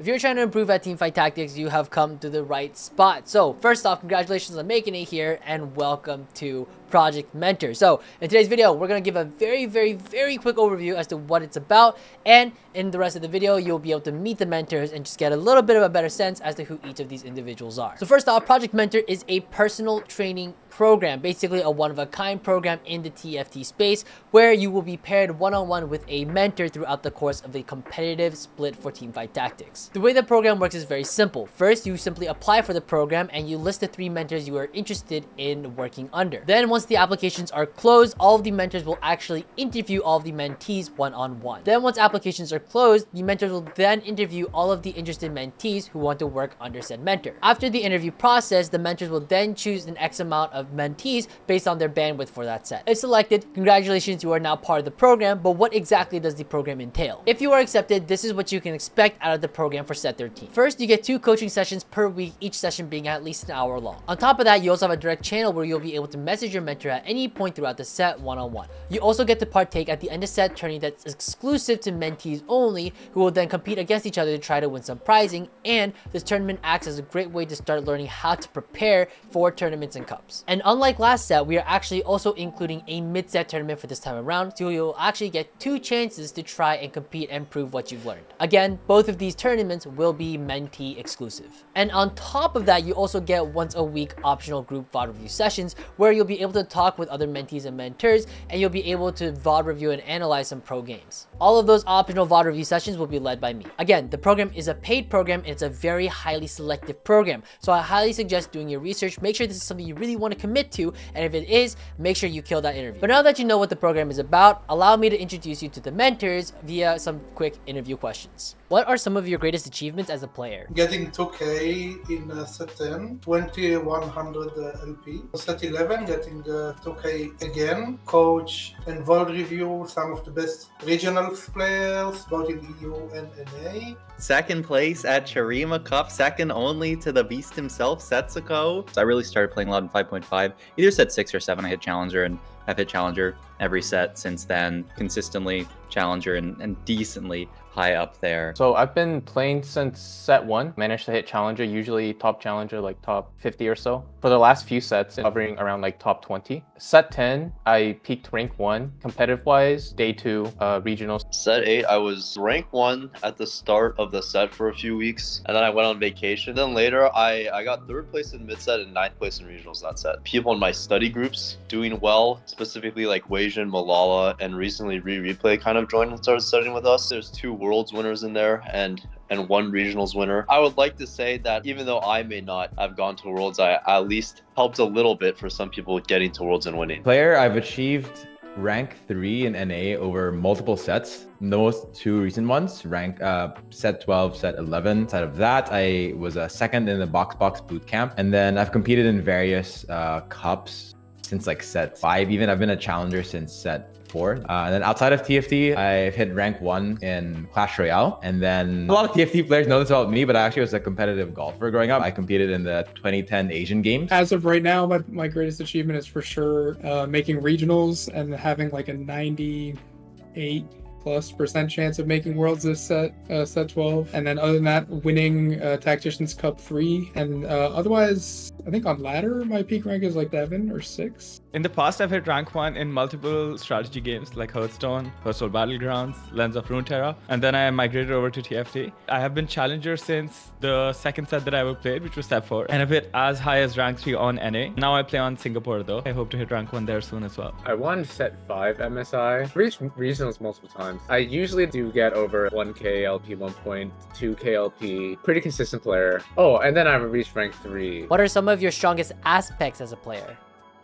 If you're trying to improve at Teamfight Tactics, you have come to the right spot. So first off, congratulations on making it here and welcome to Project MENTR. So in today's video, we're going to give a very, very, very quick overview as to what it's about. And in the rest of the video, you'll be able to meet the mentors and just get a little bit of a better sense as to who each of these individuals are. So first off, Project MENTR is a personal training program, basically a one-of-a-kind program in the TFT space where you will be paired one-on-one -on -one with a mentor throughout the course of a competitive split for Teamfight Tactics. The way the program works is very simple. First, you simply apply for the program and you list the three mentors you are interested in working under. Then once the applications are closed, all of the mentors will actually interview all of the mentees one-on-one. -on -one. Then once applications are closed, the mentors will then interview all of the interested mentees who want to work under said mentor. After the interview process, the mentors will then choose an X amount of mentees based on their bandwidth for that set. If selected, congratulations, you are now part of the program, but what exactly does the program entail? If you are accepted, this is what you can expect out of the program for set 13. First, you get two coaching sessions per week, each session being at least an hour long. On top of that, you also have a direct channel where you'll be able to message your mentor at any point throughout the set one-on-one. -on -one. You also get to partake at the end of set tourney that's exclusive to mentees only, who will then compete against each other to try to win some prizing, and this tournament acts as a great way to start learning how to prepare for tournaments and cups. And unlike last set, we are actually also including a mid-set tournament for this time around, so you'll actually get two chances to try and compete and prove what you've learned. Again, both of these tournaments will be mentee exclusive. And on top of that, you also get once a week optional group VOD review sessions where you'll be able to talk with other mentees and mentors, and you'll be able to VOD review and analyze some pro games. All of those optional VOD review sessions will be led by me. Again, the program is a paid program and it's a very highly selective program, so I highly suggest doing your research, make sure this is something you really want to commit to, and if it is, make sure you kill that interview. But now that you know what the program is about, allow me to introduce you to the mentors via some quick interview questions. What are some of your greatest achievements as a player? Getting 2K in uh, set 10, 2100 uh, LP. Set 11, getting uh, 2K again. Coach and VOD review some of the best regional players, both in EU and NA. Second place at Shurima Cup, second only to the beast himself, Setsuko. So I really started playing a lot in 5.5. Either set 6 or 7, I hit Challenger, and I've hit Challenger every set since then, consistently Challenger and, and decently high up there. So I've been playing since set one, managed to hit challenger, usually top challenger, like top 50 or so. For the last few sets, hovering around like top 20. Set 10, I peaked rank one, competitive wise, day two, uh, regionals. Set eight, I was rank one at the start of the set for a few weeks, and then I went on vacation. Then later, I, I got third place in mid set and ninth place in regionals that set. People in my study groups doing well, specifically like Wasian, Malala, and recently Re Replay kind of joined and started studying with us. There's two worlds winners in there and and one regionals winner. I would like to say that even though I may not have gone to worlds, I at least helped a little bit for some people getting to worlds and winning. Player, I've achieved rank 3 in NA over multiple sets. The most two recent ones, rank uh, set 12, set 11. Outside of that, I was a second in the Box Box boot camp. And then I've competed in various uh, cups since like set 5 even. I've been a challenger since set four. Uh, and then outside of TFT, I've hit rank one in Clash Royale. And then a lot of TFT players know this about me, but I actually was a competitive golfer growing up. I competed in the 2010 Asian Games. As of right now, my, my greatest achievement is for sure uh, making regionals and having like a 98 plus percent chance of making worlds this set uh, set 12 and then other than that winning uh, tacticians cup 3 and uh, otherwise i think on ladder my peak rank is like 7 or 6 in the past i've hit rank 1 in multiple strategy games like hearthstone hearthstone battlegrounds lens of runeterra and then i migrated over to tft i have been challenger since the second set that i ever played which was set 4 and i've hit as high as rank 3 on na now i play on singapore though. I hope to hit rank 1 there soon as well. I won set 5 msi reached regionals multiple times times. I usually do get over 1k LP, 1.2k LP. Pretty consistent player. Oh, and then I reached rank 3. What are some of your strongest aspects as a player?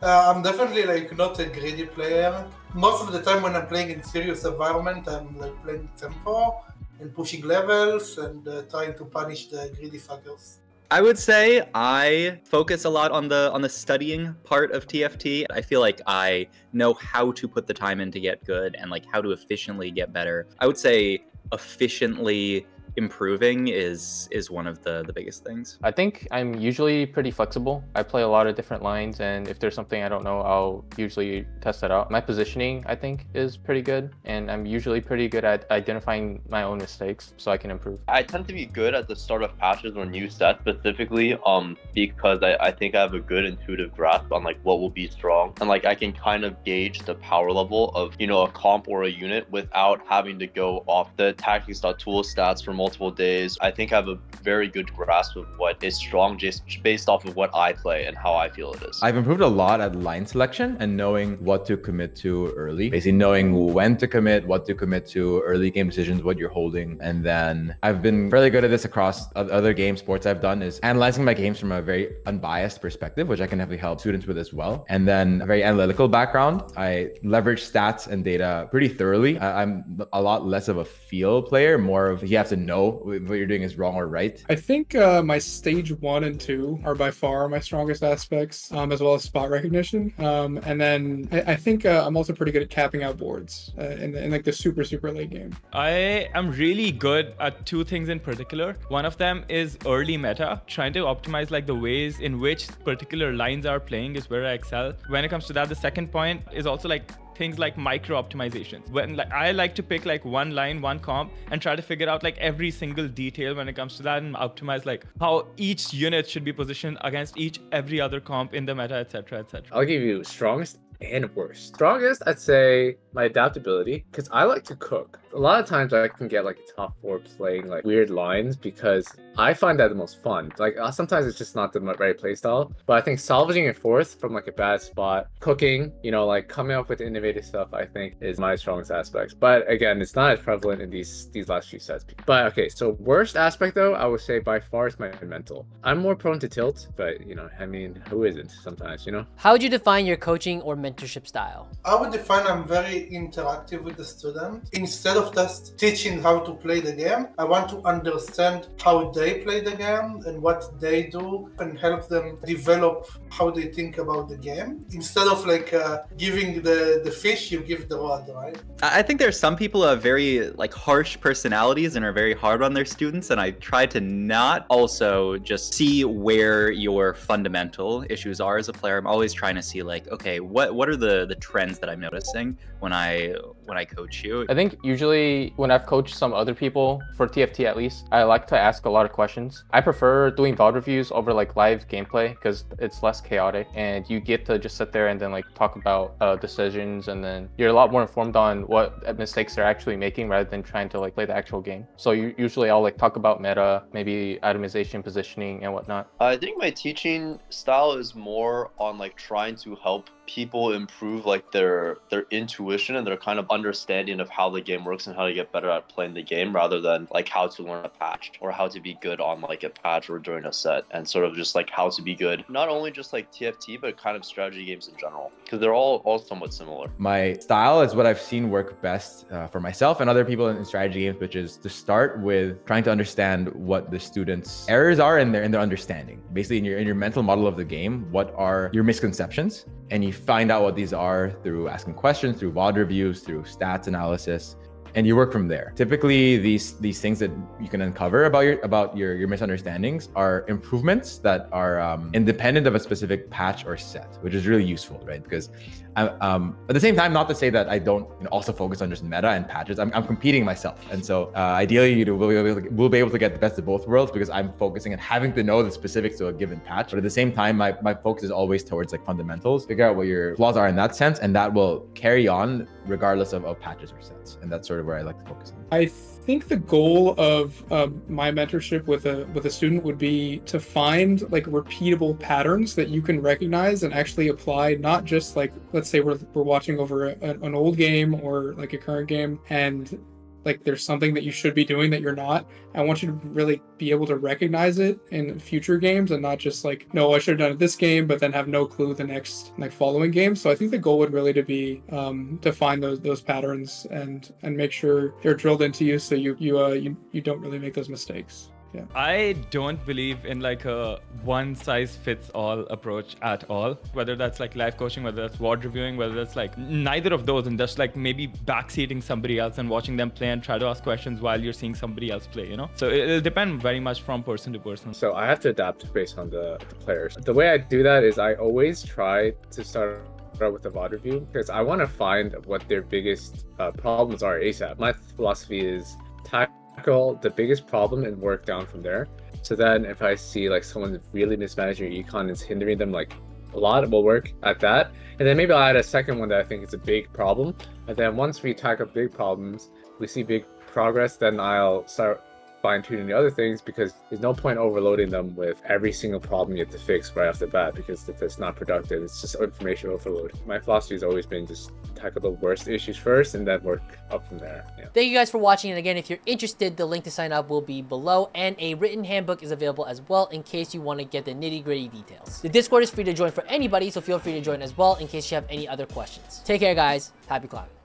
Uh, I'm definitely like not a greedy player. Most of the time when I'm playing in serious environment, I'm like playing tempo and pushing levels and uh, trying to punish the greedy fuckers. I would say I focus a lot on the on the studying part of TFT. I feel like I know how to put the time in to get good and like how to efficiently get better. I would say efficiently improving is is one of the the biggest things. I think I'm usually pretty flexible. I play a lot of different lines, and if there's something I don't know, I'll usually test that out. My positioning, I think, is pretty good, and I'm usually pretty good at identifying my own mistakes so I can improve. I tend to be good at the start of patches or new sets specifically, um, because I, I think I have a good intuitive grasp on like what will be strong, and like I can kind of gauge the power level of you know a comp or a unit without having to go off the tactics.tools stats for multiple days. I think I have a very good grasp of what is strong just based off of what I play and how I feel it is. I've improved a lot at line selection and knowing what to commit to early. Basically knowing when to commit, what to commit to, early game decisions, what you're holding. And then I've been fairly good at this across other game sports I've done is analyzing my games from a very unbiased perspective, which I can definitely help students with as well. And then a very analytical background. I leverage stats and data pretty thoroughly. I'm a lot less of a feel player, more of you have to know what you're doing is wrong or right. I think uh, my stage one and two are by far my strongest aspects, um, as well as spot recognition. Um, and then I, I think uh, I'm also pretty good at capping out boards uh, in, the, in like the super super late game. I am really good at two things in particular. One of them is early meta, trying to optimize like the ways in which particular lines are playing is where I excel. When it comes to that, the second point is also like things like micro optimizations when like i like to pick like one line one comp and try to figure out like every single detail when it comes to that and optimize like how each unit should be positioned against each every other comp in the meta etc etc i'll give you strongest and worst. Strongest, I'd say my adaptability, because I like to cook. A lot of times I can get like a top four playing like weird lines because I find that the most fun. Like uh, sometimes it's just not the right playstyle, but I think salvaging a fourth from like a bad spot, cooking, you know, like coming up with innovative stuff, I think is my strongest aspects. But again, it's not as prevalent in these these last few sets. But okay, so worst aspect though, I would say by far is my mental. I'm more prone to tilt, but you know, I mean, who isn't sometimes, you know? How would you define your coaching or mentorship style? I would define I'm very interactive with the student. Instead of just teaching how to play the game, I want to understand how they play the game and what they do and help them develop how they think about the game. Instead of like uh, giving the, the fish, you give the rod, right? I think there's some people who have very like harsh personalities and are very hard on their students. And I try to not also just see where your fundamental issues are as a player. I'm always trying to see like, okay, what, what are the, the trends that I'm noticing when I when I coach you? I think usually when I've coached some other people for TFT at least, I like to ask a lot of questions. I prefer doing VOD reviews over like live gameplay because it's less chaotic and you get to just sit there and then like talk about uh, decisions and then you're a lot more informed on what mistakes they're actually making rather than trying to like play the actual game. So you, usually I'll like talk about meta, maybe itemization, positioning, and whatnot. I think my teaching style is more on like trying to help people improve like their their intuition and their kind of understanding of how the game works and how to get better at playing the game rather than like how to learn a patch or how to be good on like a patch or during a set and sort of just like how to be good not only just like tft but kind of strategy games in general because they're all all somewhat similar. My style is what i've seen work best uh, for myself and other people in strategy games which is to start with trying to understand what the students errors are in their in their understanding. Basically in your in your mental model of the game what are your misconceptions and you find out what these are through asking questions, through VOD reviews, through stats analysis, and you work from there. Typically, these these things that you can uncover about your about your your misunderstandings are improvements that are um, independent of a specific patch or set, which is really useful, right? Because um, at the same time, not to say that I don't you know, also focus on just meta and patches. I'm, I'm competing myself, and so uh, ideally, you we'll be, able to, we'll be able to get the best of both worlds because I'm focusing on having to know the specifics of a given patch. But at the same time, my my focus is always towards like fundamentals, figure out what your flaws are in that sense, and that will carry on regardless of, of patches or sets. And that's sort of where I like to focus on. I think the goal of um, my mentorship with a with a student would be to find like repeatable patterns that you can recognize and actually apply not just like let's say we're, we're watching over a, an old game or like a current game and like there's something that you should be doing that you're not. I want you to really be able to recognize it in future games and not just like, no, I should have done it this game, but then have no clue the next like following game. So I think the goal would really to be um, to find those those patterns and and make sure they're drilled into you so you you uh you, you don't really make those mistakes Yeah. I don't believe in like a one size fits all approach at all. Whether that's like live coaching, whether that's VOD reviewing, whether that's like neither of those, and just like maybe backseating somebody else and watching them play and try to ask questions while you're seeing somebody else play. You know, so it, it'll depend very much from person to person. So I have to adapt based on the, the players. The way I do that is I always try to start out with a VOD review because I want to find what their biggest uh, problems are ASAP. My philosophy is tackle the biggest problem and work down from there. So then if I see like someone really mismanaging your econ it's hindering them like a lot, we'll work at that. And then maybe I'll add a second one that I think is a big problem. And then once we tackle big problems, we see big progress, then I'll start fine tuning the other things because there's no point overloading them with every single problem you have to fix right off the bat because that's not productive. It's just information overload. My philosophy has always been just tackle the worst issues first and then work up from there. Yeah. Thank you guys for watching. And again, if you're interested, the link to sign up will be below. And a written handbook is available as well in case you want to get the nitty gritty details. The Discord is free to join for anybody, so feel free to join as well in case you have any other questions. Take care, guys. Happy climbing.